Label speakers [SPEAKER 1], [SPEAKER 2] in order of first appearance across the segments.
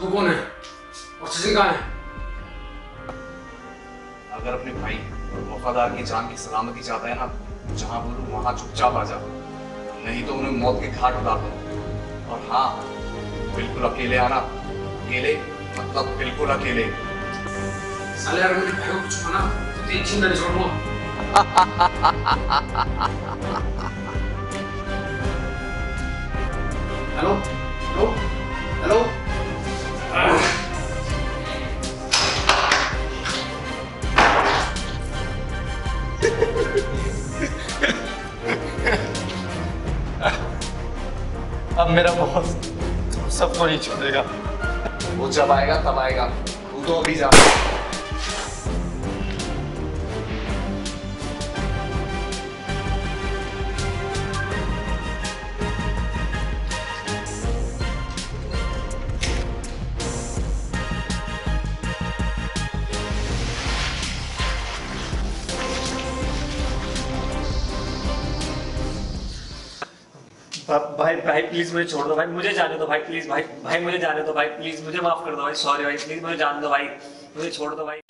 [SPEAKER 1] तू कौन है और सचिन कहाँ है?
[SPEAKER 2] अगर अपने भाई और वफादार की जान की सलामती चाहता है ना जहाँ बोलू वहाँ चुपचाप आ जा नहीं तो उन्हें मौत के घाट उतार दो। और हाँ बिल्कुल अकेले आना। अकेले मतलब बिल्कुल अकेले।
[SPEAKER 1] साले अगर मेरे भाई को कुछ होना तो तेरी ज़िंदा नहीं छोड़ूँगा। हेलो? हेलो? हेलो?
[SPEAKER 3] अब मेरा बॉस सबको नहीं छोड़ेगा।
[SPEAKER 2] वो जब आएगा, तब आएगा। तू तो अभी जा
[SPEAKER 3] भाई भाई प्लीज़ मुझे छोड़ दो भाई, मुझे जाने दो भाई प्लीज़ भाई भाई, मुझे जाने दो भाई प्लीज़ मुझे माफ़ कर दो भाई सॉरी भाई प्लीज़ मुझे जान दो भाई, मुझे छोड़ दो भाई।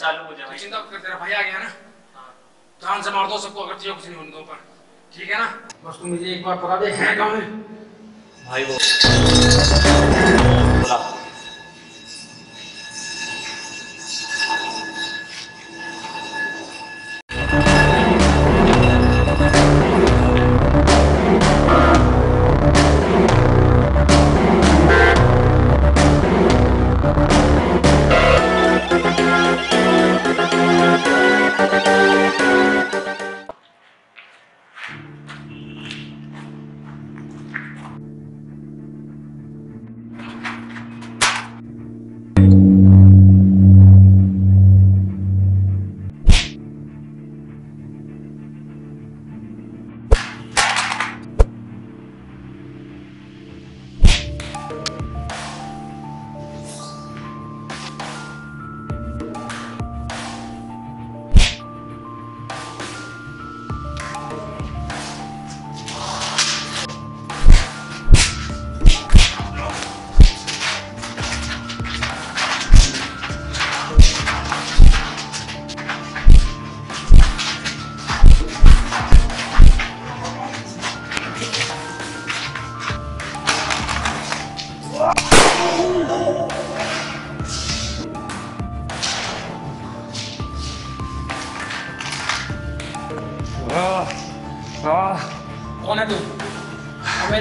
[SPEAKER 3] मार हो लो मुझे
[SPEAKER 1] तू चिंता कर तेरा भाई आ गया ना। जान से मार दो सबको अगर तुझे कुछ नहीं होने दो पर। ठीक है ना? बस तू मुझे एक बार बता दे है कौन है
[SPEAKER 3] भाई वो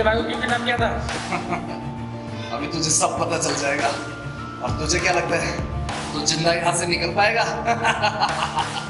[SPEAKER 1] और के नाम किया था?
[SPEAKER 2] अभी तुझे सब पता चल जाएगा। और तुझे क्या लगता है? तू ज़िंदा यहाँ से निकल पाएगा?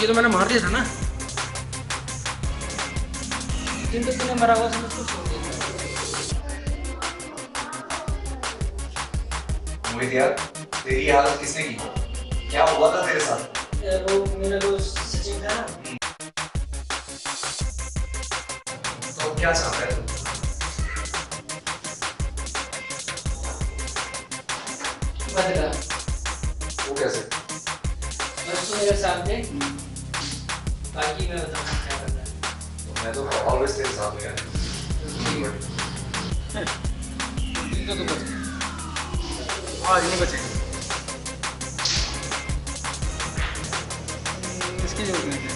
[SPEAKER 1] ये तो मैंने मार दिया था ना।
[SPEAKER 4] तो तूने मरा हुआ समझ
[SPEAKER 2] मोहित यार तेरी हालत किसने की? क्या हुआ था तेरे साथ?
[SPEAKER 4] यार वो मेरा दोस्त सचिन था ना।
[SPEAKER 2] तो क्या चाहता है तू?
[SPEAKER 4] बदला।
[SPEAKER 2] वो कैसे?
[SPEAKER 4] बस तू मेरे साथ दे बाकी मैं बताऊँ क्या करना है।
[SPEAKER 2] मैं तो ऑलवेज तेरे साथ हूँ। यार
[SPEAKER 1] इनका तो बच और आज नहीं बचेगा। इसकी ज़रूरत नहीं है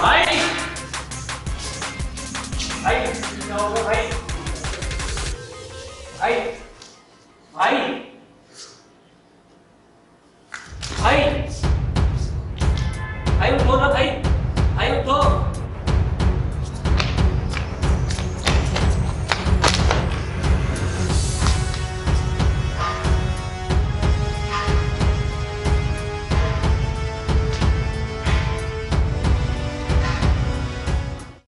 [SPEAKER 3] भाई भाई क्या होगा भाई भाई भाई